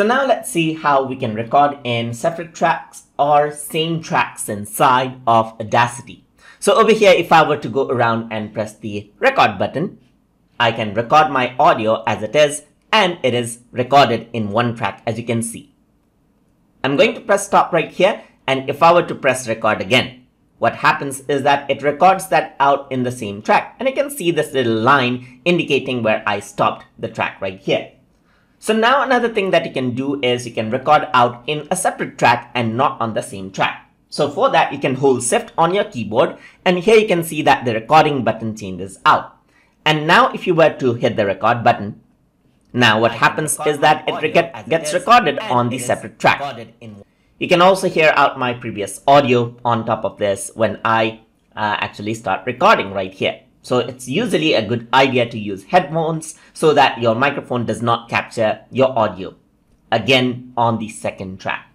So now let's see how we can record in separate tracks or same tracks inside of Audacity. So over here, if I were to go around and press the record button, I can record my audio as it is and it is recorded in one track as you can see. I'm going to press stop right here and if I were to press record again, what happens is that it records that out in the same track and you can see this little line indicating where I stopped the track right here. So now another thing that you can do is you can record out in a separate track and not on the same track. So for that, you can hold shift on your keyboard and here you can see that the recording button changes out. And now if you were to hit the record button, now what happens is that it get, gets recorded on the separate track. You can also hear out my previous audio on top of this when I uh, actually start recording right here. So it's usually a good idea to use headphones so that your microphone does not capture your audio again on the second track.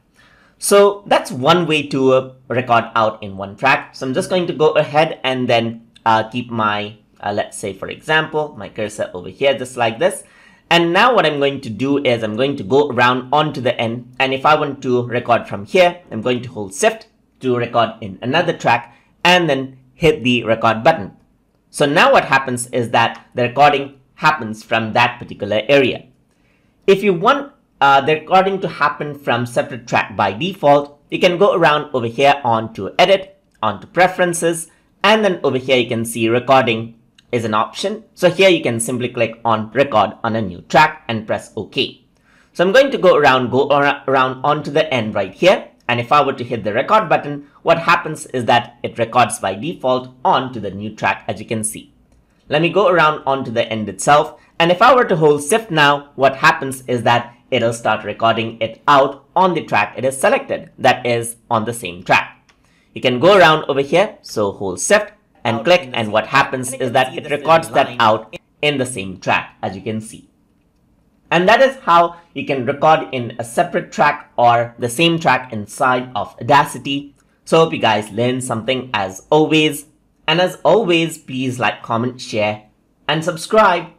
So that's one way to uh, record out in one track. So I'm just going to go ahead and then uh, keep my, uh, let's say for example, my cursor over here just like this. And now what I'm going to do is I'm going to go around onto the end. And if I want to record from here, I'm going to hold shift to record in another track and then hit the record button. So now what happens is that the recording happens from that particular area. If you want uh, the recording to happen from separate track by default, you can go around over here onto edit, onto preferences, and then over here you can see recording is an option. So here you can simply click on record on a new track and press OK. So I'm going to go around, go around onto the end right here. And if I were to hit the record button, what happens is that it records by default onto the new track as you can see. Let me go around onto the end itself. And if I were to hold shift now, what happens is that it'll start recording it out on the track it is selected that is on the same track. You can go around over here. So hold shift and click and what happens is that it records that out in the same track as you can see. And that is how you can record in a separate track or the same track inside of Audacity. So hope you guys learned something as always. And as always, please like, comment, share, and subscribe.